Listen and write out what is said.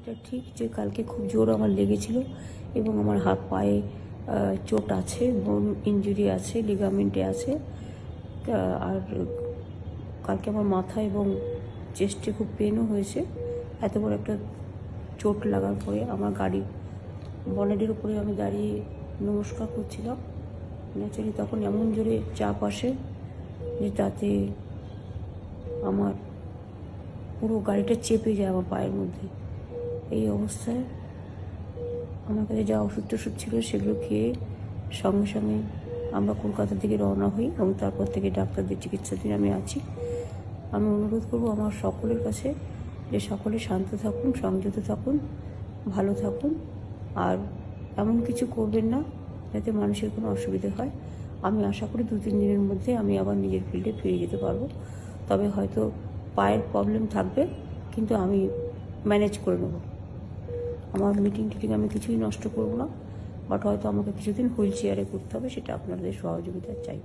এটা ঠিক যে কালকে খুব জোর আমার লেগেছিল এবং আমার হাত পায়ে চোট আছে বোন ইঞ্জুরি আছে লিগামেন্টে আছে। আর কালকে আমার মাথা এবং চেস্টে খুব পেনও হয়েছে। এত বড় একটা চোট লাগার পরে আমার গাড়ি বনেটের উপরে আমি দাঁড়িয়ে নমস্কার করছিলাম। ন্যাচারালি তখন এমন জোরে চাপ আসে যে তাতে আমার পুরো গাড়িটা চেপে যায় আমার পায়ের মধ্যে। এই অবস্থায় আমার কাছে যা ওষুধ টষুধ ছিল সেগুলো খেয়ে সঙ্গে সঙ্গে আমরা কলকাতার থেকে রওনা হই এবং তারপর থেকে ডাক্তারদের চিকিৎসাধীন আমি আছি। আমি অনুরোধ করব আমার সকলের কাছে যে সকলে শান্ত থাকুন, সংযত থাকুন, ভালো থাকুন। আর এমন কিছু করবেন না যাতে মানুষের কোনো অসুবিধা হয়। আমি আশা করি দু, তিন দিনের মধ্যে আমি আবার নিজের ফিল্ডে ফিরে যেতে পারব। তবে হয়তো পায়ের প্রবলেম থাকবে, কিন্তু আমি ম্যানেজ করে নেব। আমার মিটিং টিটিং আমি কিছুই নষ্ট করব না বাট হয়তো আমাকে কিছুদিন হুইল চেয়ারে করতে হবে, সেটা আপনাদের সহযোগিতা চাইব।